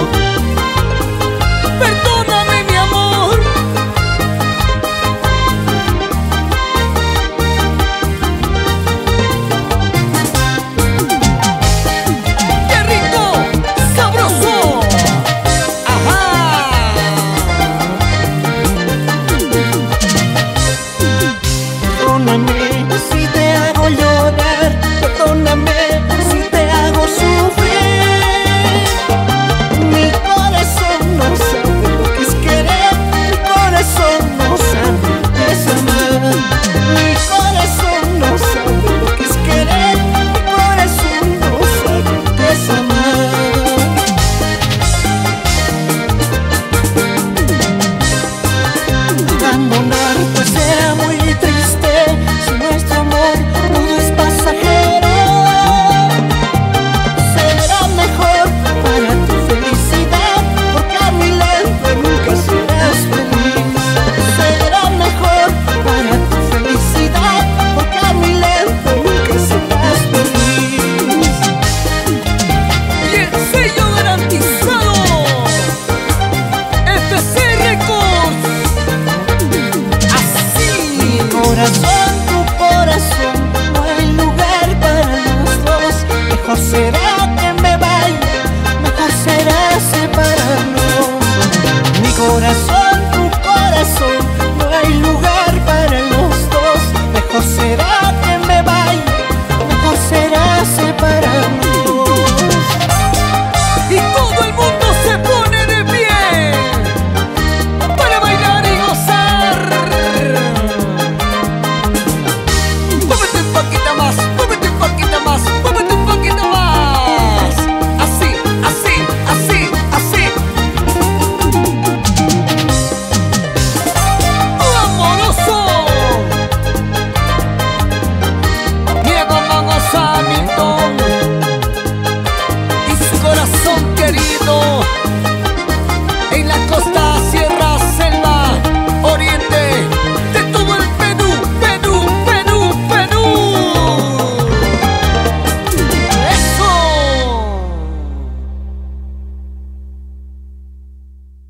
も enamorar